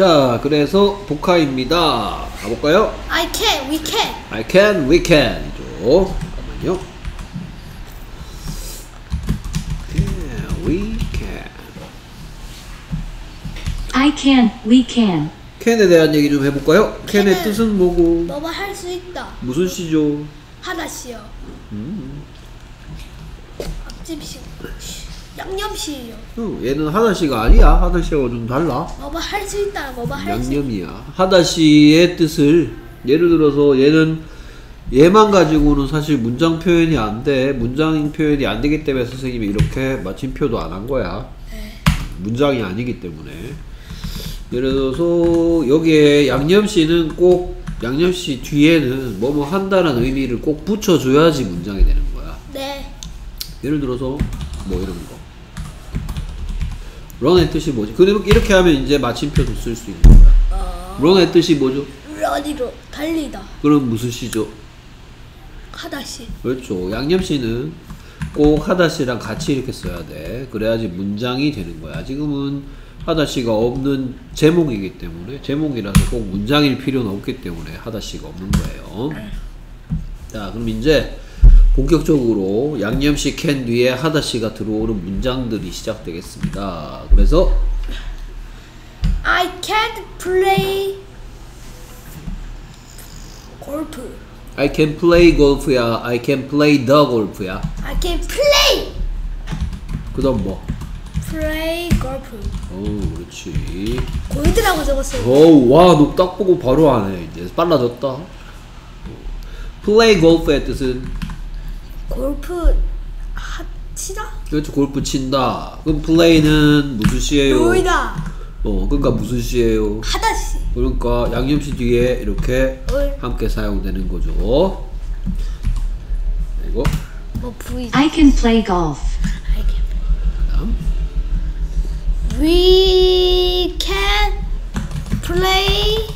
자, 그래서 복화입니다. 가볼까요? I can, we can. I can, we can. 죠. 잠깐만요. We can. I can, we can. can에 대한 얘기 좀 해볼까요? can의 can은 뜻은 뭐고? 너가 할 수 있다. 무슨 시죠? 하다시요. 음. 앞집 시. 양념시요. 어, 얘는 하다시가 아니야. 하다시하고 좀 달라. 너가 할수 있다. 너가 할 수. 양념이야. 하다시의 뜻을 예를 들어서 얘는 얘만 가지고는 사실 문장 표현이 안 돼. 문장 표현이 안 되기 때문에 선생님이 이렇게 마침표도 안 한 거야. 문장이 아니기 때문에. 예를 들어서 여기에 양념씨는 꼭 양념씨 뒤에는 뭐뭐 한다는 의미를 꼭 붙여줘야지 문장이 되는 거야. 네. 예를 들어서 뭐 이런 거. 런의 뜻이 뭐지? 그리고 이렇게 하면 이제 마침표도 쓸 수 있는 거야. 어, 런의 뜻이 뭐죠? 러디로 달리다. 그럼 무슨 시죠? 하다시. 그렇죠. 양념씨는 꼭 하다시랑 같이 이렇게 써야 돼. 그래야지 문장이 되는 거야. 지금은 하다시가 없는 제목이기 때문에 제목이라서 꼭 문장일 필요는 없기 때문에 하다시가 없는 거예요. 자, 그럼 이제 본격적으로 양념씨 캔 뒤에 하다시가 들어오는 문장들이 시작되겠습니다. 그래서 I can't play 골프. I can play golf야, I can play the golf야. I can play 그 다음 뭐? play 골프. 오, 그렇지. 골드라고 적었어요. 어우, 와, 너 딱 보고 바로 하네. 이제 빨라졌다. 플레이 골프의 뜻은 골프 하 치다? 그렇죠. 골프 친다. 그럼 플레이는 무슨 시예요? 놀다. 어, 그러니까 무슨 시예요? 하다 시. 그러니까 양념시 뒤에 이렇게 뭘? 함께 사용되는 거죠. 그리고 뭐 V. I can play golf. I can. 다음 We can play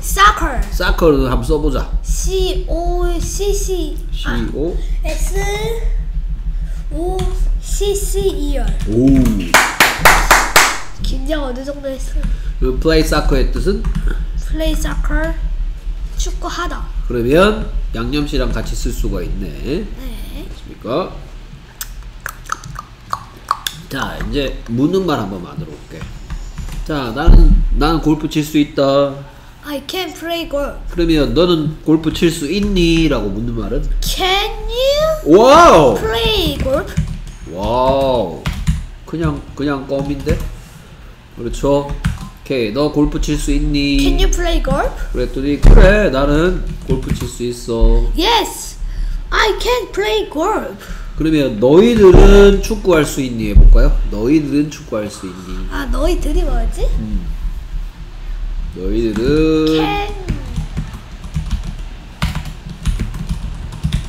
soccer. 사커를 한번 써보자. C O C C C 아, O S O C C E R. 오. 긴장 어느 정도 했어? 그 플레이 사커의 뜻은 Play soccer. 축구하다. 그러면 양념시랑 같이 쓸 수가 있네. 네. 됐습니까? 자, 이제 묻는 말 한번 만들어 볼게. 자, 나는 나는 골프 칠 수 있다. I can play golf. 그러면 너는 골프 칠 수 있니? 라고 묻는 말은 Can you wow! play golf? wow. 그냥 그냥 껌인데? 그렇죠. 오케이. 너 골프 칠 수 있니? Can you play golf? 그랬더니 그래. 나는 골프 칠 수 있어. Yes. I can play golf. 그러면 너희들은 축구할 수 있니? 해볼까요? 너희들은 축구할 수 있니? 아 너희들이 뭐였지? 너희들은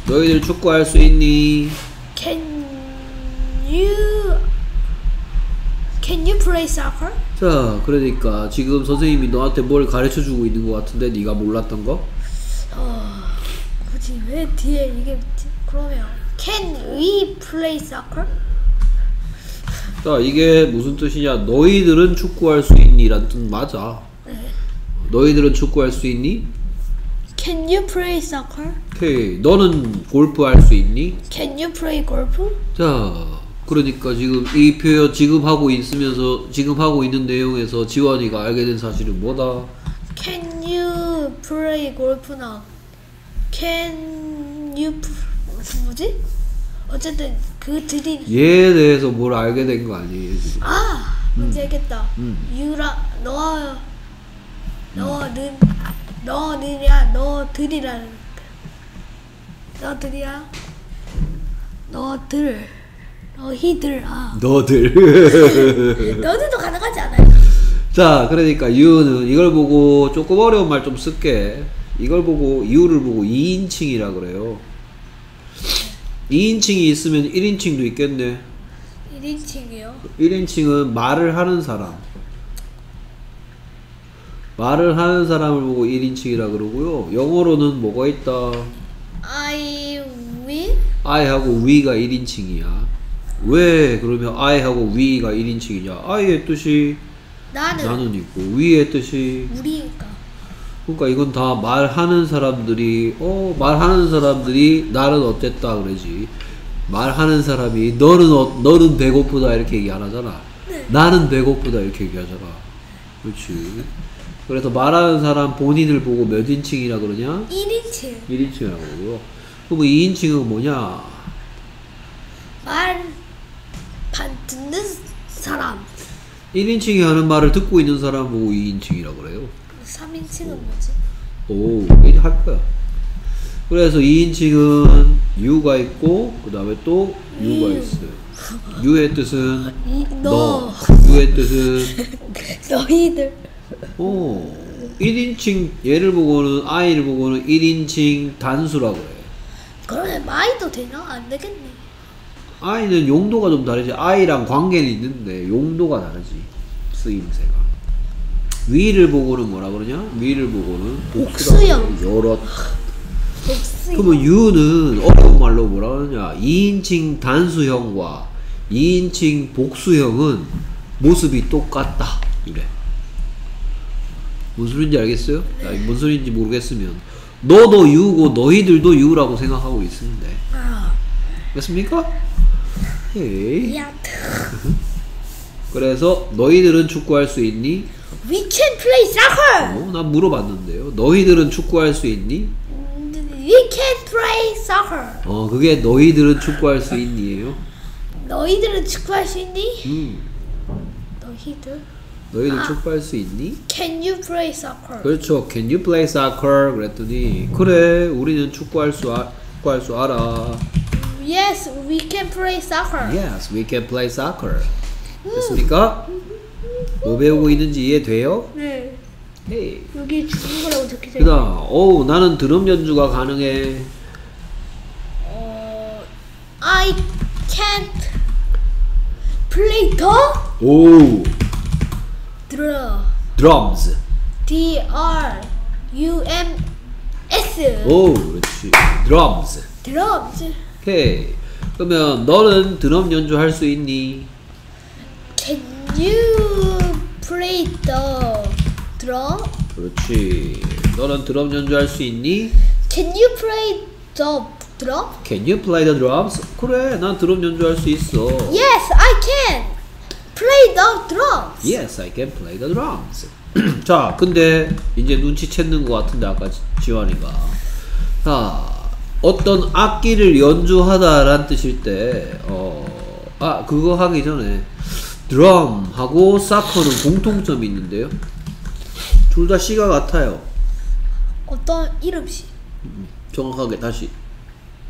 너희들 축구할 수 있니? Can you Can you play soccer? 자, 그러니까 지금 선생님이 너한테 뭘 가르쳐 주고 있는 것 같은데 네가 몰랐던 거? 어, 굳이 왜 뒤에 이게? 그러면 Can we play soccer? 자, 이게 무슨 뜻이냐? 너희들은 축구할 수 있니란 뜻 맞아. 너희들은 축구할 수 있니? Can you play soccer? 오케이. 너는 골프 할 수 있니? Can you play golf? 자, 그러니까 지금 이 표현 지금 하고 있으면서 지금 하고 있는 내용에서 지원이가 알게 된 사실은 뭐다? Can you play golf now? Can you 뭐지? 어쨌든 그 들이 얘에 대해서 뭘 알게 된 거 아니에요, 지금? 아 알겠다. 음. 유라 너와 너는 너느냐 너들이라는 너들이야 너들 너희들 아 너들. 너들도 가능하지 않아요? 자, 그러니까 이유는 이걸 보고 조금 어려운 말 좀 쓸게. 이걸 보고 이유를 보고 2인칭이라 그래요. 2인칭이 있으면 1인칭도 있겠네. 1인칭이요. 1인칭은 말을 하는 사람. 말을 하는 사람을 보고 1인칭이라 그러고요. 영어로는 뭐가 있다? I will I하고 we가 1인칭이야. 왜 그러면 I하고 we가 1인칭이냐? I의 뜻이 나는 나는 있고 위의 뜻이 우리가 그러니까 이건 다 말하는 사람들이 어 말하는 사람들이 나는 어땠다 그러지 말하는 사람이 너는 어, 너는 배고프다 이렇게 얘기 안 하잖아 나는 배고프다 이렇게 얘기하잖아 그렇지 그래서 말하는 사람 본인을 보고 몇 인칭이라 그러냐 1인칭 1인칭이라고 그러고요 그럼 2인칭은 뭐냐 말 반 듣는 사람 1인칭이 하는 말을 듣고 있는 사람 보고 2인칭이라고 그래요 3인칭은 뭐지? 오, 이제 할 거야. 그래서 2인칭은 유가 있고, 그 다음에 또 유가 유. 있어요. 유의 뜻은 이, 너. 너 유의 뜻은 너희들 오. 1인칭 얘를 보고는 아이를 보고는 1인칭 단수라고 해요. 그러면 마이도 되나? 안 되겠네 아이는 용도가 좀 다르지. 아이랑 관계는 있는데 용도가 다르지. 쓰임새가. 위를 보고는 뭐라 그러냐? 위를 보고는 복수형. 여러 복수 그러면 유는 어려운 말로 뭐라 그러냐 2인칭 단수형과 2인칭 복수형은 모습이 똑같다 이래 무슨 소리인지 알겠어요? 아니, 뭔 소리인지 모르겠으면 너도 유고 너희들도 유라고 생각하고? 헤이. 야 그래서 너희들은 축구할 수 있니? We can play soccer 어, 난 물어봤는데요 너희들은 축구할 수 있니? We can play soccer 어 그게 너희들은 축구할 수 있니예요 너희들은 축구할 수 있니? 음 너희들 너희들 아. 축구할 수 있니? Can you play soccer? 그렇죠. Can you play soccer? 그랬더니 그래 우리는 축구할 수 아, 축구할 줄 알아. Yes, we can play soccer Yes, we can play soccer. 됐습니까? 뭐 배우고 있는지 이해돼요? 네 헤이. 여기 중국어라고 적혀져 있네 그다음, 오 나는 드럼 연주가 가능해. 어, I can't play the 오, drum. drums. D R U M S. 오, 그렇지. drums. drums. 오케이. 그러면 너는 드럼 연주할 수 있니? Can you play the drum? 그렇지. 너는 드럼 연주할 수 있니? Can you play the drum? Can you play the drums? 그래, 난 드럼 연주할 수 있어. Yes, I can play the drums. Yes, I can play the drums. 자, 근데 이제 눈치챘는 것 같은데 아까 지- 지환이가 자 어떤 악기를 연주하다란 뜻일 때 어, 아 그거 하기 전에 드럼하고 사커는 공통점이 있는데요. 둘다 시가 같아요. 어떤 이름 씨? 정확하게 다시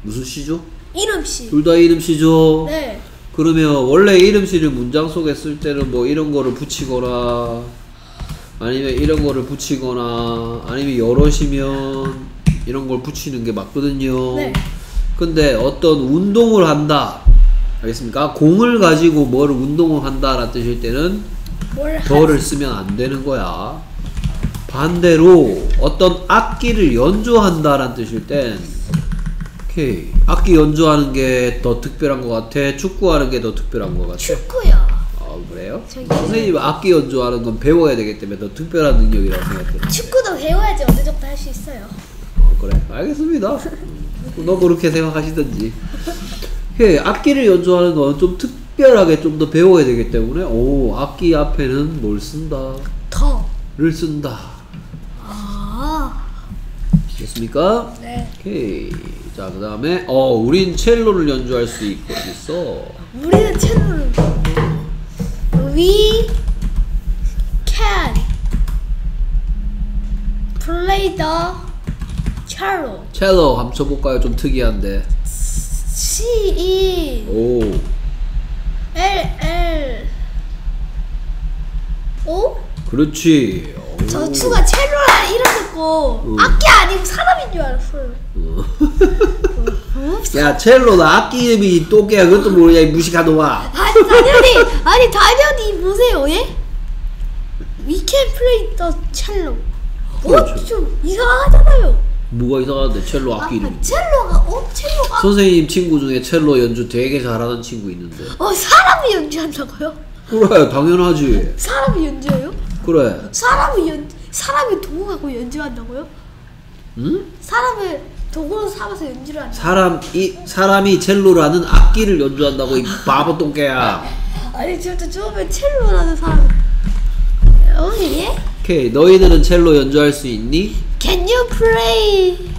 무슨 시죠? 이름 씨. 둘 다 이름 시죠. 네. 그러면 원래 이름 시를 문장 속에 쓸 때는 뭐 이런 거를 붙이거나 아니면 이런 거를 붙이거나 아니면 여럿이면 이런 걸 붙이는 게 맞거든요. 네. 근데 어떤 운동을 한다. 알겠습니까? 공을 가지고 뭘 운동을 한다 라는 뜻일 때는 뭘 더를 쓰면 안 되는 거야. 반대로 어떤 악기를 연주한다 라는 뜻일 땐 오케이 악기 연주하는 게 더 특별한 것 같아. 축구하는 게 더 특별한 것 같아. 축구야. 아 그래요? 저기- 선생님 악기 연주하는 건 배워야 되기 때문에 더 특별한 능력이라고 생각해요. 축구도 배워야지 어느 정도 할 수 있어요. 어, 그래? 알겠습니다. 음, 너 그렇게 생각하시든지. 오케이 악기를 연주하는 건 좀 특별하게 좀 더 배워야 되기 때문에 오 악기 앞에는 뭘 쓴다. 더. 를 쓴다. 아. 됐습니까? 네. 오케이. 자, 그 다음에, 어, 우린 첼로를 연주할 수 있고, 있어. 우리는 첼로를 We can play the cello. 첼로 한번 쳐볼까요? 좀 특이한데. C E 오, L L O? 그렇지. 오. 저 추가 첼로라 이름 듣고 음. 악기 아니고 사람인 줄 알았어요. 어. 야, 첼로는 악기 이름이 또깨야. 그것도 모르냐, 이 무식한 놈아. 아니 당연히 아니 당연히 보세요 예? We can play the cello. 어좀 이상하잖아요. 뭐가 이상한데, 첼로 아, 악기 이름이. 첼로가 어 첼로가 선생님 친구 중에 첼로 연주 되게 잘하는 친구 있는데. 어 사람이 연주한다고요? 그래 당연하지 사람이 연주해요? 그래 사람이 연 사람이 도구 갖고 연주한다고요? 응? 사람을 도구로 삼아서 연주를 한다. 사람 이 사람이 첼로라는 악기를 연주한다고 이 바보 똥개야 아니 저도 처음에 첼로라는 사람. 어 예? 오케이 너희들은 첼로 연주할 수 있니? Can you play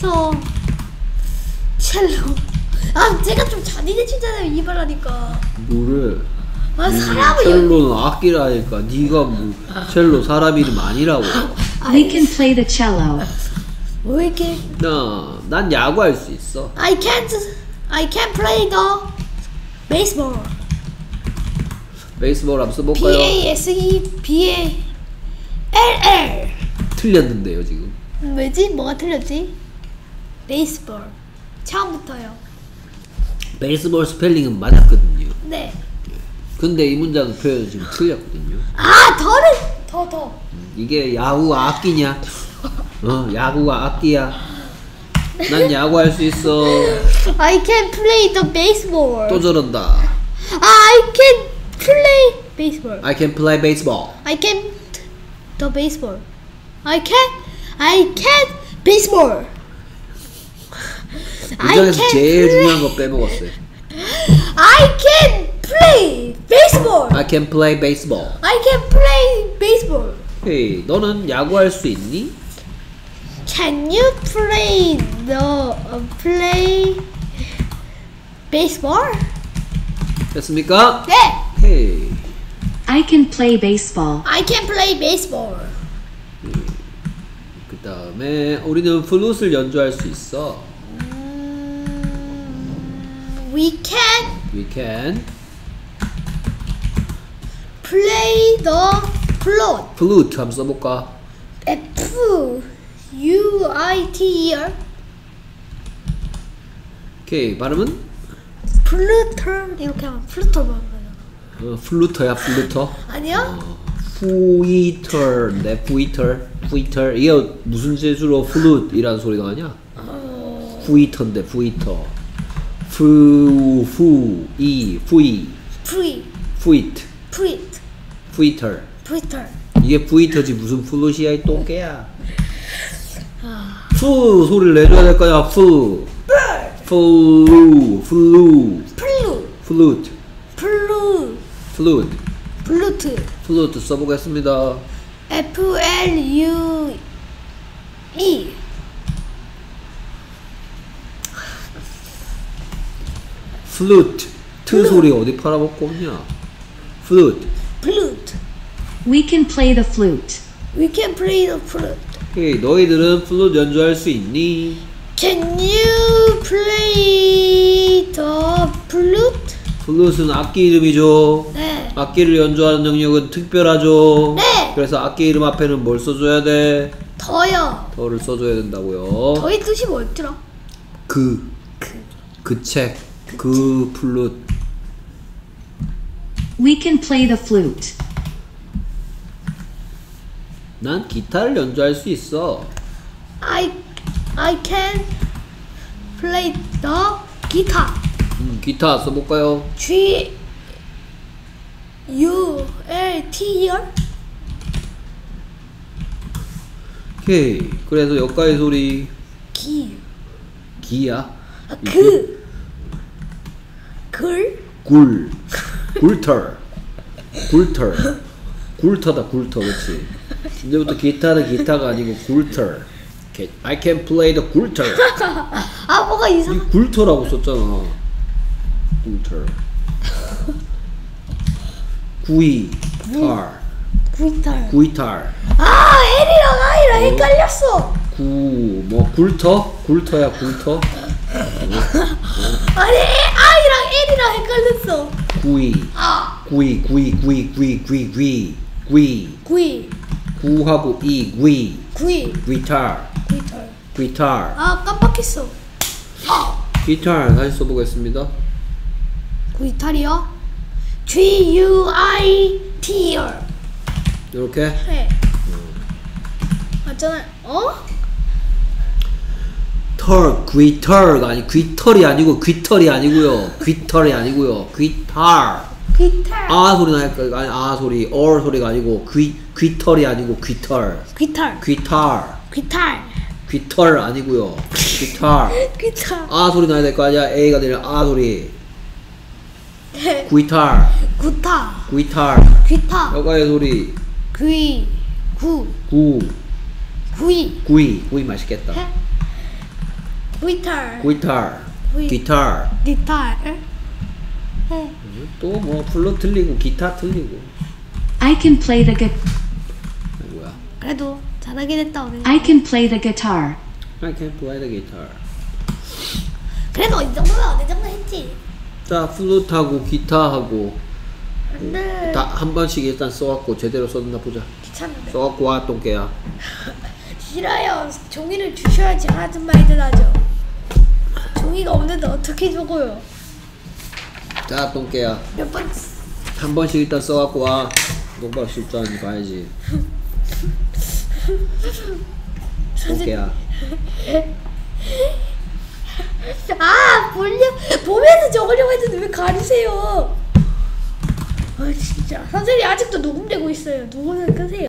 저 첼로? 아 제가 좀 잔인해지잖아요 이 말하니까. 뭐를 아 사람을 연 첼로는 악기라니까 네가 뭐 첼로 사람 이름 아니라고 We can play the cello. 왜 이렇게 나, 난 야구할 수 있어 I can't I can't play the baseball. 베이스볼 한번 B 써볼까요? A S E B A L L. 틀렸는데요 지금 왜지? 뭐가 틀렸지? 베이스볼. 처음부터요. 베이스볼 스펠링은 맞았거든요 네. 근데 이 문장 표현 지금 틀렸거든요 아 더는 더 더. 이게 야구가 악기냐? 어 야구가 악기야 난 야구 할 수 있어 I can play the baseball. 또 저런다 I can play baseball. I can play baseball I can the baseball. I can I can baseball. Can 제일 중요한 거 빼먹었어요 I can play baseball. I can play baseball I can play baseball. 헤이 너는 야구할 수 있니? Can you play the uh, play baseball? 됐습니까? 네. 헤이 I can play baseball. I can play baseball. 그 다음에 우리는 플룻을 연주할 수 있어 음, we can We can play the flute. flute 한번 써볼까? F U I T E R. 오케이 발음은? 플루터? 이렇게 하면 플루터 말하는 거죠. 어, 플루터야 플루터. 아니요? 후이터인데 후이터 후이터 이게 무슨 재주로 플룻이라는 소리가 나냐? 후이터인데 후이터 후 후 이 후이 프리 후이트 프리트 후이터 프리터. 이게 부이터지 무슨 플룻이야 이 똥개야 푸 소리를 내줘야 될 거야. 푸. 플루 플루. 플루 플루트. 플루. 플루트. 플루트. 플루트 써보겠습니다. F L U E. 플루트. 트 소리 어디 팔아먹고 없냐? 플루트. 플루트. We can play the flute. We can play the flute. 오케이 너희들은 플루트 연주할 수 있니? Can you play the flute? 플룻은 악기 이름이죠 네. 악기를 연주하는 능력은 특별하죠 네. 그래서 악기 이름 앞에는 뭘 써줘야 돼? the요. the를 써줘야 된다고요 the의 뜻이 뭐였더라? 그, 그 책, 그 플룻. We can play the flute. 난 기타를 연주할 수 있어. I I can play the guitar. 음, 기타 써볼까요? G U L T E R. 오케이. 그래서 여기까지 소리 기. 기야. 아, 그. 글. 굴, 굴터, 굴터, 굴터다 굴터, 그렇지. 이제부터 기타는 기타가 아니고 굴터. I can play the 굴터. 아 뭐가 이 이상. 굴터라고 썼잖아. 굴터. 구이, tar, 구이탈. 구이탈. 아 L이랑 I랑 헷갈렸어. 구, 뭐 굴터? 굴터야 굴터? 아니 I랑 L이랑 헷갈렸어. 구이, 아 구이, 구이, 구이, 구이, 구이, 구이, 구이. 구이 구하고 이, 구이, 구이 기타, 구이탈. 기타. 아 깜빡했어. 기타 다시 써보겠습니다. 구이탈이요? G U I T R. 이렇게 네. 맞잖아요. 어? 털, 귀털가 아니 귀털이 아니고 귀털이 아니고요. 귀털이 아니고요. 귀탈, 귀탈. 아 소리 나니까 아니 아 소리 얼 소리가 아니고 귀 귀털이 아니고 귀털 귀탈. 귀탈 귀탈. 귀털 아니고요 귀탈 귀탈. 아 소리 나야 될 거 아니야 A가 되는 아 소리 귀탈 구타. 귀탈 귀타. 여가의 소리 귀. 구. 구 구이. 구이 구이 맛있겠다. 귀탈 구이. 기탈 귀탈. 해. 또뭐 플룻 틀리고 기타 틀리고 I can play the gu- 뭐야 그래도 잘하게 됐다 오늘. I can play the guitar. I can play the guitar 그래도 이 정도면 어느 정도 했지. 자 플룻하고 기타하고 근데 다한 번씩 일단 써갖고 제대로 썼나 보자 귀찮은데. 써갖고 와 똥개야 싫어요. 종이를 주셔야지 하는 말들 하죠. 종이가 없는데 어떻게 적어요? 자 똥개야 몇 번? 한 번씩 일단 써갖고 와 농박 술자는 봐야지 똥개야 아 보려 보면서 적으려고 했는데 왜 가리세요? 아 진짜 선생님 아직도 녹음되고 있어요. 녹음을 끄세요.